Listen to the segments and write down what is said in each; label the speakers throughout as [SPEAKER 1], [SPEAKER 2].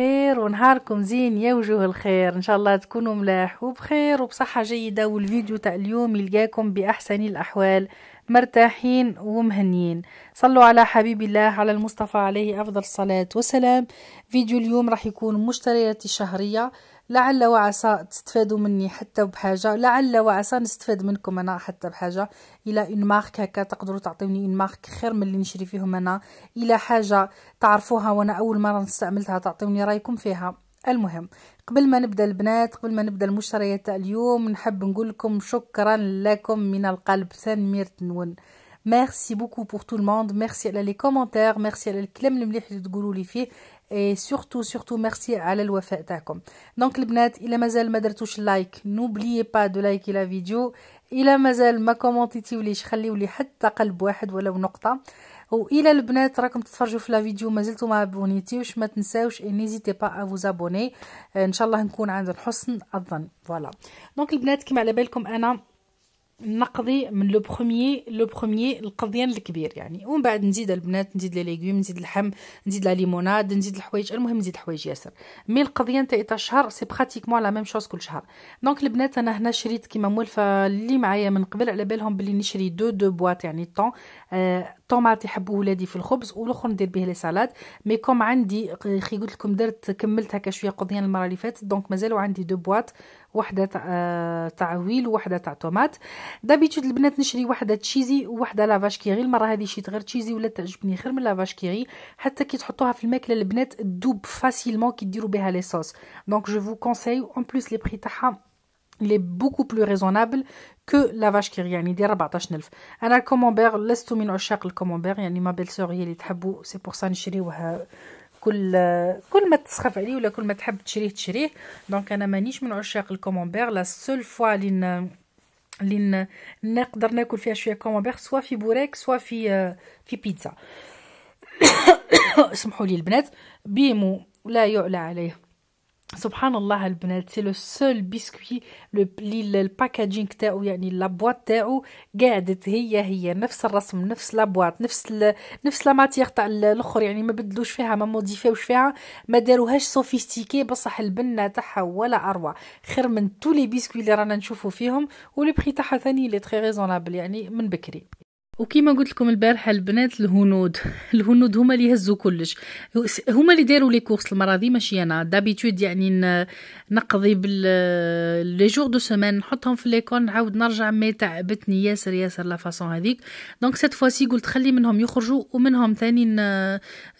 [SPEAKER 1] بخير ونهاركم زين يا وجوه الخير. إن شاء الله تكونوا ملاح وبخير وبصحة جيدة والفيديو تاع اليوم يلقاكم بأحسن الأحوال مرتاحين ومهنيين. صلوا على حبيب الله على المصطفى عليه أفضل الصلاة والسلام. فيديو اليوم راح يكون مشترياتي الشهرية لعل وعسى تستفادوا مني حتى بحاجة لعل وعسى نستفاد منكم أنا حتى بحاجة. إلى إن مارك هكا تقدروا تعطيوني إن مارك خير من اللي نشري فيهم أنا. إلى حاجة تعرفوها وأنا أول مرة استعملتها تعطيوني رأيكم فيها. المهم قبل ما نبدأ البنات قبل ما نبدأ المشتريات تاع اليوم نحب نقول لكم شكرا لكم من القلب. tanemmirt nwen. merci beaucoup pour tout le monde merci على les commentaires ميرسي على الكلام المليح اللي تقولوا لي فيه. et surtout surtout merci على الوفاء تاعكم donc البنات إلى مازال ما درتوش like n'oubliez pas de liker la vidéo إلى مازال ما كومونتيتيوليش خليو لي حتى قلب واحد ولو نقطه والى البنات راكم تتفرجوا في la vidéo مازلتوا ما ابونيتيوش ما تنساوش n'hésitez pas à vous abonner ان شاء الله نكون عند حسن الظن voilà donc البنات كما على بالكم أنا نقضي من le premier le premier القضيان الكبير يعني. ومن بعد نزيد البنات نزيد لي les légumes نزيد اللحم نزيد la limonade نزيد الحوايج. المهم نزيد حوايج ياسر. mais القضيان تاع تاع الشهر c'est pratiquement la même chose كل شهر. donc البنات أنا هنا شريت كيما مولفة اللي معايا من قبل على بالهم بلي نشري deux deux boîtes يعني thon. آه طوماط يحبوا ولادي في الخبز والاخر ندير به les salades. mais comme عندي خي قلت لكم درت كملت هكا شوية قضيان المرة اللي فاتت donc مازالوا عندي deux boîtes وحده تاع آه ويل وحده تاع tomate d'habitude البنات نشري وحده تشيزي وحده La Vache qui rit المرة هذه شريت غير تشيزي ولا تعجبني خير من La Vache qui rit حتى كي تحطوها في الماكلة البنات تدوب facilement كي ديروا بها les sauces donc je vous conseille en plus les prix تاعها beaucoup plus raisonnable que La Vache qui rit يعني ديال 14000 أنا ال camembert لست من عشاق ال camembert يعني ma belle-sœur هي اللي تحبوا c'est pour ça نشريوه كل كل ما تسخف عليه ولا كل ما تحب تشريه تشريه. donc أنا مانيش من عشاق ال camembert la seule fois اللي اللي نقدر ناكل فيها شوية camembert soit في بوريك soit في في بيتزا اسمحوا لي البنات. Bimo لا يعلى عليه. سبحان الله البنات c'est le seul biscuit le ال packaging تاعو يعني la boîte تاعو قاعدت هي هي نفس الرسم نفس la boîte نفس ال نفس لا تاع الأخر يعني ما بدلوش فيها ما موديفيوش فيها ما داروهاش sophistiquée بصح البنة تاعها ولا أروع. خير من tous les biscuits اللي رانا نشوفو فيهم و les prix تاعها ثاني les très raisonnable يعني من بكري. وكيما قلت لكم البارحة البنات الهنود الهنود هما اللي يهزوا كلش. هما اللي داروا les courses المرة دي ماشي أنا. d'habitude يعني نقضي بال les jours de semaine نحطهم في l'école نعاود نرجع mais تعبتني ياسر ياسر la façon هذيك. donc cette fois-ci قلت خلي منهم يخرجوا ومنهم ثاني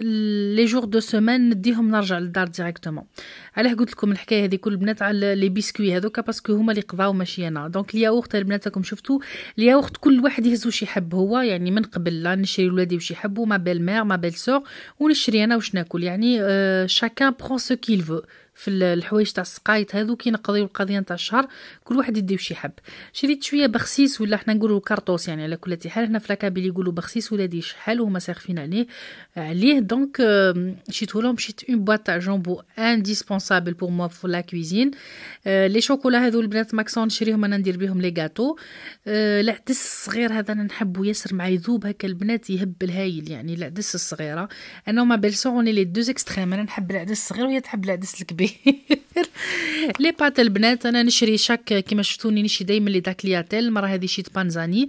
[SPEAKER 1] les jours de semaine نديهم نرجع للدار directement علاه قلت لكم الحكاية هذه كل البنات على les biscuits هذوك؟ parce que هما اللي قضاو ماشي أنا donc الياغورت البنات راكم شفتوا الياغورت كل واحد يهز واش يحب هو يعني من قبل لا نشري لولادي واش يحبوا ma belle-mère ma belle-sœur ونشري أنا واش ناكل. يعني chacun prend ce qu'il veut في الحوايج تاع السقايط هذو كي نقضيو القضية نتاع الشهر كل واحد يدي واش يحب. شريت شوية بخسيس ولا حنا نقولوا كارطوس يعني على كل حال هنا في la Kabylie يقولوا بخسيس ولادي شحال وهما ساخفين عليه عليه. donc شريت لهم شريت une boîte تاع Jumbo indispensable pour moi pour la cuisine les chocolats هذو البنات ماكسون نشريهم أنا ندير بهم les gâteaux العدس الصغير هذا أنا نحبو ياسر مع يذوب هكا البنات يهب الهايل يعني العدس الصغيرة. أنا و ma belle-sœur les deux extrêmes أنا نحب العدس الصغير وهي تحب العدس الكبير. les pâtes البنات أنا نشري chaque كيما شفتوني نشري دايما les tagliatelles المره هذه شريت Panzani.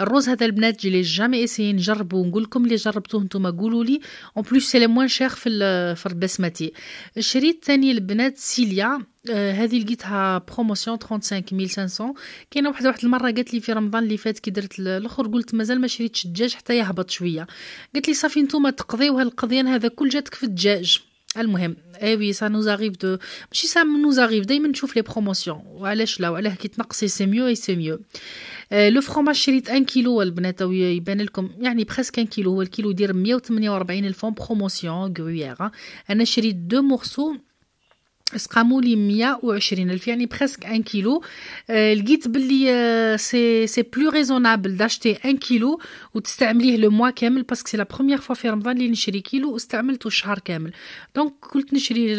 [SPEAKER 1] الروز هذا البنات je l'ai jamais essayé نجربو نقول لكم اللي جربتوه نتوما قولوا لي. en plus c'est les moins chers في في البسمتي. شريت ثاني البنات سيليا. آه هذه لقيتها promotion 35500 كاينة واحدة واحد المرة قالت لي في رمضان اللي فات كي درت الأخر قلت مازال ما شريتش الدجاج حتى يهبط شوية. قالت لي صافي نتوما تقضيوها القضيان هذا كل جاتك في الدجاج. المهم eh oui ça nous arrive de ماشي ça nous arrive دائما نشوف les promotions وعلاش لا؟ وعلاه كي تنقصي سي ميو اي سي ميو لو فرomاج شريت 1 كيلو البنات يبان لكم يعني presque 1 كيلو هو الكيلو يدير 148 ألف en promotion gruyère أنا شريت deux morceaux سقاموا لي 120 ألف يعني presque 1 كيلو آه لقيت باللي آه c'est c'est plus raisonnable d'acheter 1 كيلو وتستعمليه le mois كامل parce que c'est la première fois في رمضان اللي نشري كيلو واستعملته الشهر كامل. donc قلت نشري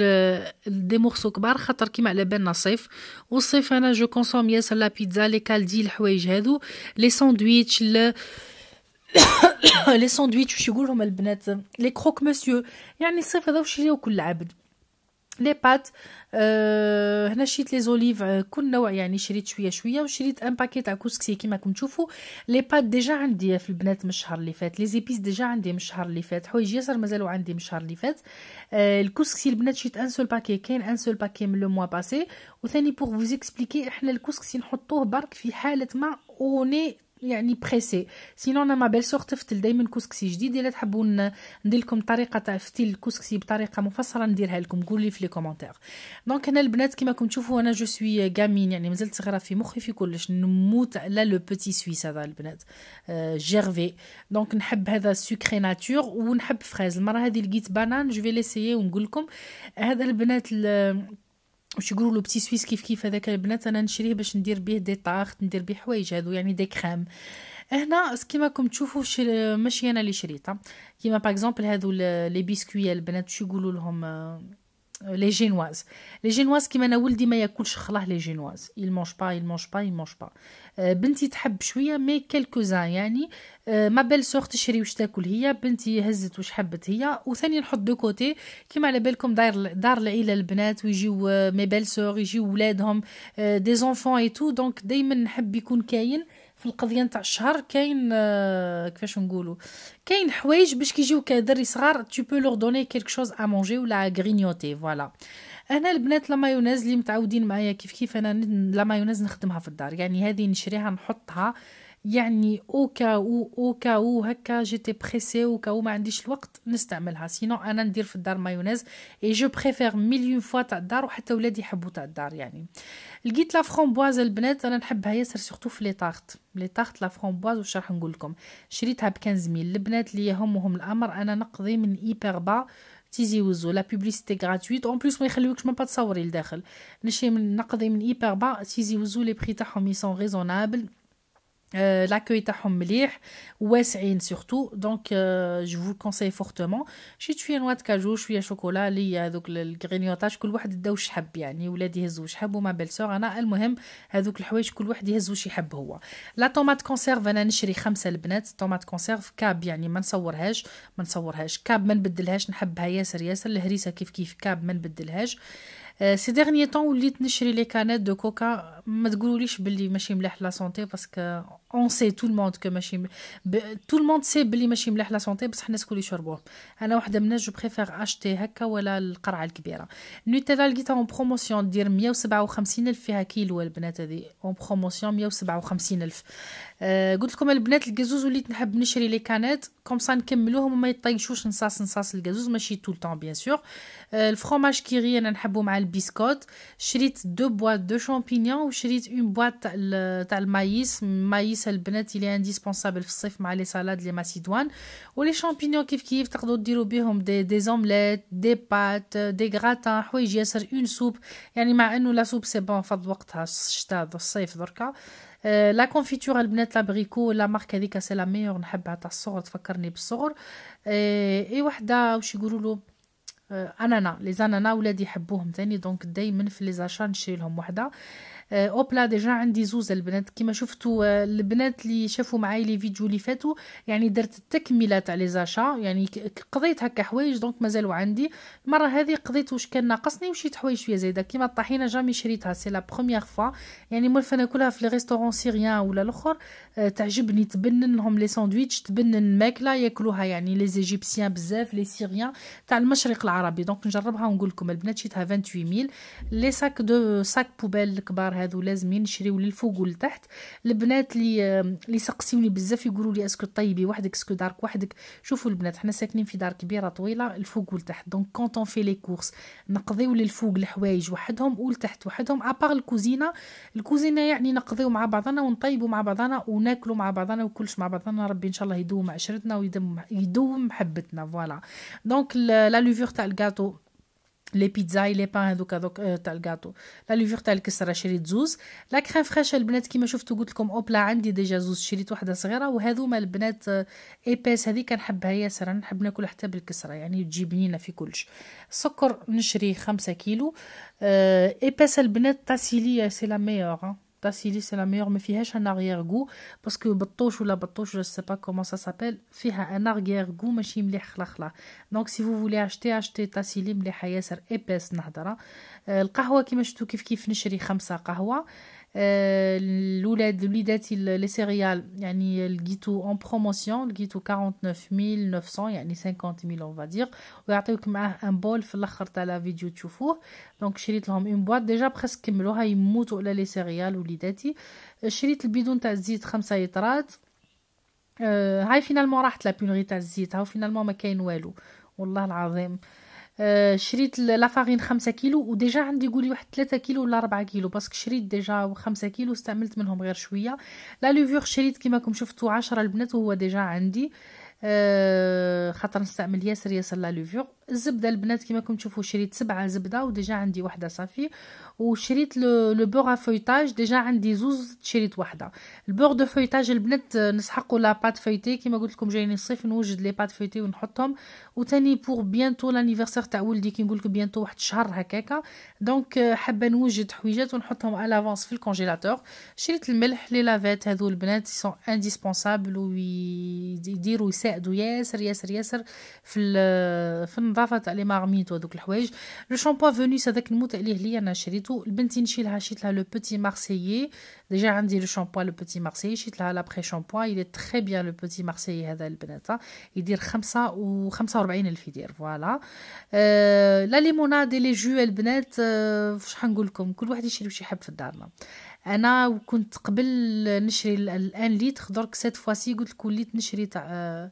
[SPEAKER 1] des morceaux كبار خاطر كيما على بالنا صيف. والصيف أنا je consomme ياسر la pizza لي كالدي الحوايج هادو. les sandwichs les sandwichs واش يقولهم البنات؟ les croque-monsieur يعني الصيف هذا واش كل عبد. les pâtes أه هنا شريت les olives أه كل نوع يعني شريت شوية شوية وشريت un paquet تاع كسكسي كيما راكم تشوفوا. les pâtes déjà عندي في البنات من الشهر اللي فات les épices déjà عندي من الشهر اللي فات حوايج ياسر مازالوا عندي من الشهر اللي فات. أه الكسكسي البنات شريت un seul paquet كاين un seul paquet من le mois passé وثاني pour vous expliquer إحنا الكسكسي نحطوه برك في حالة ما on est يعني pressés sinon أنا ma belle-sœur تفتل دائما كسكسي جديد. إلا تحبوا ندير لكم طريقة تاع فتيل الكسكسي بطريقة مفصلة نديرها لكم. قولوا لي في les commentaires donc هنا البنات كيما راكم تشوفوا أنا je suis gamine يعني مازلت صغيرة في مخي في كلش. نموت على le petit suisse هذا البنات. آه Gervais donc نحب هذا sucré nature ونحب fraise المرة هذه لقيت banane je vais l'essayer ونقول لكم. هذا البنات واش يقولوا له petit suisse كيف كيف هذاك البنات أنا نشريه باش ندير به دي طاخت ندير به حوايج هذو يعني des crèmes هنا كيما راكم تشوفوا ماشي أنا اللي شريتها. كيما par exemple هذو les biscuits البنات شو يقولوا لهم les génoises les génoises كيما أنا ولدي ما يأكلش خلاه les génoises il mange pas il mange pas il mange pas بنتي تحب شوية mais quelques-uns يعني ma belle-sœur تشري واش تاكل هي بنتي هزت واش حبت هي. وثاني نحط de côté كيما على بالكم دار دار العيلة البنات ويجيو mes belles-sœurs يجيو ولادهم des enfants et tout donc دائما نحب يكون كاين. في القضية نتاع الشهر كاين آه كيفاش نقولوا كاين حوايج باش كيجيو دراري صغار tu peux leur donner quelque chose à manger ولا grignoter voilà أنا البنات la mayonnaise اللي متعودين معايا كيف كيف أنا la mayonnaise نخدمها في الدار يعني هذه نشريها نحطها يعني أو كاو أو كاو هكا j'étais pressée au cas où ما عنديش الوقت نستعملها. sinon أنا ندير في الدار mayonnaise et je préfère مليون fois تاع الدار وحتى ولادي يحبوا تاع الدار يعني. لقيت la framboise البنات أنا نحبها ياسر surtout في les tartes les tartes la framboise واش راح نقول لكم؟ شريتها ب 15 mille. البنات اللي يهمهم الأمر أنا نقضي من Hyper با تيزي وزو la publicité gratuite en plus ما يخليوكش ما تصوري لداخل. نشري من نقضي من Hyper با تيزي وزو les prix تاعهم ils sont raisonnables l'accueil تاعهم مليح واسعين surtout donc je vous conseille fortement شريت شوية noix de cajou شوية chocolat les هذوك ال grignotage كل واحد دا واش حب يعني ولادي يهزوا واش حبوا ma belle-sœur أنا المهم هذوك الحوايج كل واحد يهز واش يحب هو la tomate conserve أنا نشري خمسه البنات tomate conserve CAB يعني ما نصورهاش ما نصورهاش CAB ما نبدلهاش نحبها ياسر ياسر الهريسه كيف كيف CAB ما نبدلهاش ces derniers temps وليت نشري les canettes de Coca ما تقولوليش بلي ماشي مليح la santé parce que on sait tout le monde que ماشي tout le monde sait بلي ماشي مليح la santé بصح الناس كل يشربوه أنا وحده من je préfère acheter هكا ولا القرعه الكبيره نوتيلا لقيتها en promotion دير 157 الف فيها كيلو البنات هذه en promotion 157 الف أه قلت لكم البنات الكازوز وليت نحب نشري les canettes comme ça نكملوهم وما يطيشوش نصاص نصاص الكازوز ماشي tout le temps bien sûr أه ال fromage Kiri أنا نحبو مع ال biscotte. شريت deux boîtes de champignons وشريت une boîte تاع تاع ال maïs. maïs البنات اللي indispensable في الصيف مع les salades les macédoines و les champignons كيف كيف تقدروا ديروا بهم des des omelettes des pâtes des gratins حوايج ياسر en soupe يعني مع إنه la soupe c'est bon فات وقتها الشتاء الصيف دركا. la confiture البنات l'abricot la marque هذيك c'est la meilleure نحبها تاع الصغر تفكرني بالصغر اي وحده واش يقولوا له ananas les ananas ولادي يحبوهم ثاني donc دائما في les achats نشري لهم وحده أوبلا déjà عندي زوز البنات. كيما شفتوا البنات اللي شافوا معايا les vidéos اللي فاتوا يعني درت التكملة تاع les achats. يعني قضيت هكا حوايج donc مازالوا عندي. المرة هذه قضيت واش كان ناقصني وشريت حوايج شوية زايدة. كيما الطحينة jamais شريتها. c'est la première fois يعني مولفه ناكلها في les restaurants syriens ولا الأخر. تعجبني. تبنن لهم les sandwichs تبنن الماكله ياكلوها يعني les Égyptiens بزاف les Syriens تاع المشرق العربي. donc نجربها ونقول لكم. البنات شريتها 28000 les sacs deux sacs poubelle الكبار هذو لازمين نشريو للفوق ولتحت البنات اللي اللي سقسيوني بزاف يقولوا لي est-ce que طيبي وحدك est-ce que دارك وحدك. شوفوا البنات حنا ساكنين في دار كبيرة طويلة الفوق ولتحت donc quand on fait les courses نقضيو للفوق الحوايج وحدهم ولتحت وحدهم. à part الكوزينة الكوزينة يعني نقضيو مع بعضنا ونطيبوا مع بعضنا وناكلوا مع بعضنا وكلش مع بعضنا. ربي إن شاء الله يدوم عشرتنا ويدوم يدوم محبتنا voilà. donc la levure تاع ال gâteau les pizzas les pains هذوك هذوك تاع ال gâteau. la levure تاع الكسره شريت زوز. la crème fraîche البنات كيما شفتوا قلت لكم أوبلا عندي déjà زوز شريت واحدة صغيرة. وهذوما البنات épaisse هذه كنحبها ياسر نحب ناكل حتى بالكسرة يعني تجي بنينه في كلش. السكر نشري خمسة كيلو. ايباس البنات تاع سيليا سي لا ميور تاسيلي سي لا ميور ما فيهاش ان اريير غو باسكو بطوش ولا بطوش جو سي با كومون سا سابيل فيها ان اريير غو ماشي مليح خلاخلا دونك سي فو فولي اشتي اشتي تاسيلي مليحه ياسر ايباس نهضره القهوه كيما شفتو كيف كيف نشري خمسة قهوه الاولاد وليداتي لي سيريال يعني لقيتو اون بروموسيون لقيتو 49900 يعني 50000 اون فادير ويعطيوك معاه un bol في الآخر تاع la vidéo تشوفوه donc شريت لهم une boîte déjà presque كملوها يموتوا على les céréales وليداتي شريت البيدون تاع الزيت خمسة آه هاي finalement راحت la pénurie تاع الزيت هاو finalement ما كاين والو والله العظيم شريت la farine خمسة كيلو و déjà عندي قولي واحد ثلاثة كيلو ولا ربعة كيلو parce que شريت déjà خمسة كيلو استعملت منهم غير شوية. la levure شريت كيما كم شفتوا عشرة البنات وهو déjà عندي. آه، خاطر نستعمل ياسر ياسر la levure الزبده البنات كيما راكم تشوفوا شريت سبعة زبدة و déjà عندي وحدة صافي. وشريت le beurre feuilletage déjà عندي زوز شريت وحدة. ال beurre de feuilletage البنات نسحقوا la pâte feuilletée كيما قلت لكم جايين الصيف نوجد les pâtes feuilletées ونحطهم. وتاني pour bientôt l'anniversaire تاع ولدي كي نقول لكم bientôt واحد شهر هكاكا. donc حابة نوجد حويجات ونحطهم على l'avance في ال congélateur شريت الملح les lavettes هذو البنات sont indispensables ويديروا يساعدوا ياسر ياسر ياسر في في النظافه تاع لي وهذوك الحوايج. le shampooing Venus هذاك نموت عليه ليا أنا شريته البنتي نشيلها شريت لها Le Petit Marseillais déjà عندي le shampooing Le Petit Marseillais شريت لها l'après-shampooing il est très bien Le Petit Marseillais هذا البنات يدير خمسة و خمسة وربعين الف يدير voilà la limonade les jus البنات أه شحال نقول لكم؟ كل واحد يشري واش يحب في دارنا. أنا كنت قبل نشري الآن ليتر درك cette fois-ci قلت لكم وليت نشري تاع أه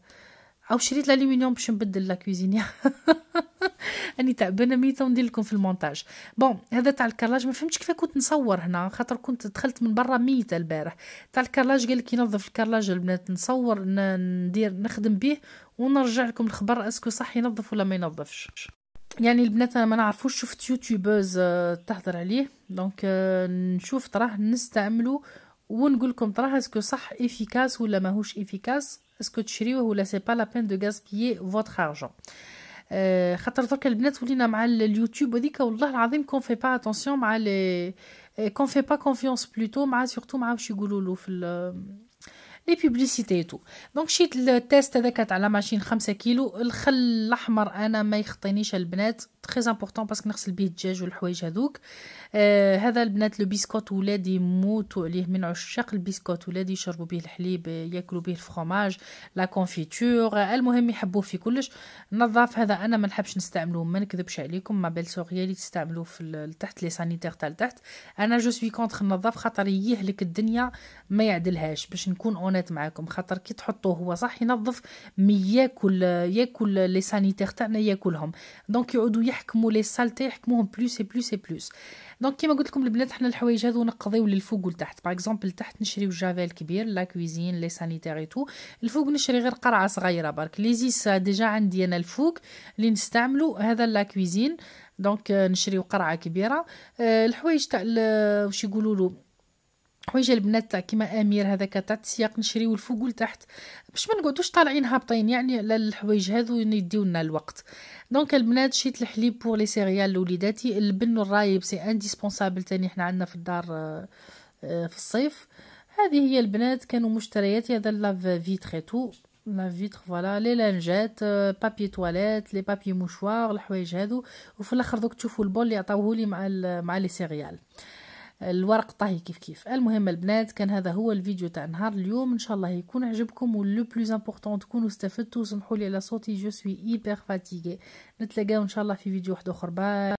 [SPEAKER 1] أو شريت الالومنيوم باش نبدل la cuisinière أني تعبانه ميته وندير لكم في ال montage. bon هذا تاع الكراج ما فهمتش كيف كنت نصور هنا. خاطر كنت دخلت من برا ميتة البارح. تاع الكراج قال لك ينظف الكراج البنات. نصور ندير نخدم به ونرجع لكم الخبر est-ce que صح ينظف ولا ما ينظفش. يعني البنات أنا ما نعرفوش شفت YouTubers آه، تهضر عليه. donc آه، نشوف تراه نستعملو ونقول لكم تراه est-ce que صح efficace ولا ماهوش efficace. est-ce que تشريوه ولا c'est pas la peine de gaspiller votre argent خاطر درك البنات ولينا مع اليوتيوب هذيك والله العظيم qu'on fait pas attention مع les qu'on fait pas confiance plutôt مع surtout مع واش يقولوا له في les publicités tout donc شريت ال Test هذاك تاع la machine خمسة كيلو الخل الأحمر أنا ما يخطينيش البنات. très important parce que نغسل به الدجاج والحوايج هذوك. آه هذا البنات les biscottes ولادي يموتوا عليه من عشاق ال biscottes. ولادي يشربوا به الحليب ياكلوا به ال fromage la confiture المهم يحبوه في كلش. النظاف هذا أنا ما نحبش نستعملوه ما نكذبش عليكم. ما بيل سوريا اللي تستعملوه في تحت les sanitaires تاع تحت أنا je suis contre النظاف خاطر يهلك الدنيا ما يعدلهاش. باش نكون honnête معاكم خاطر كي تحطوه هو صح ينظف mais ياكل ياكل les sanitaires تاعنا ياكلهم. donc يعودوا يحكموا les saletés يحكموهم plus et plus et plus. donc كيما قلت لكم البنات حنا الحوايج هذو نقضيو للفوق ولتحت par exemple تحت نشريو جافيل كبير la cuisine les sanitaires et tout الفوق نشري غير قرعة صغيرة برك. l'Isis déjà عندي أنا الفوق اللي نستعملو هذا la cuisine donc نشريو قرعة كبيرة. أه الحوايج تاع واش يقولوا له حوايج البنات تاع كيما أمير هذاك تاع السياق نشريو الفوق ولتحت باش ما نقعدوش طالعين هابطين يعني على الحوايج هذو يديو لنا الوقت. donc البنات شريت الحليب pour les céréales لوليداتي البن والرايب c'est indispensable تاني حنا عندنا في الدار آه، في الصيف. هذه هي البنات كانوا مشترياتي هذا lave-vitres tout lave-vitres voilà les lingettes papier toilette les papiers mouchoirs الحوايج هذو. وفي الآخر دوك تشوفوا ال bol اللي عطاوهولي مع مع les céréales الورق طاهي كيف كيف. المهم البنات كان هذا هو الفيديو تاع نهار اليوم. إن شاء الله يكون عجبكم و le plus important تكونوا استفدتوا. سمحوا لي على صوتي je suis hyper fatiguée نتلاقاو إن شاء الله في فيديو واحد آخر. bye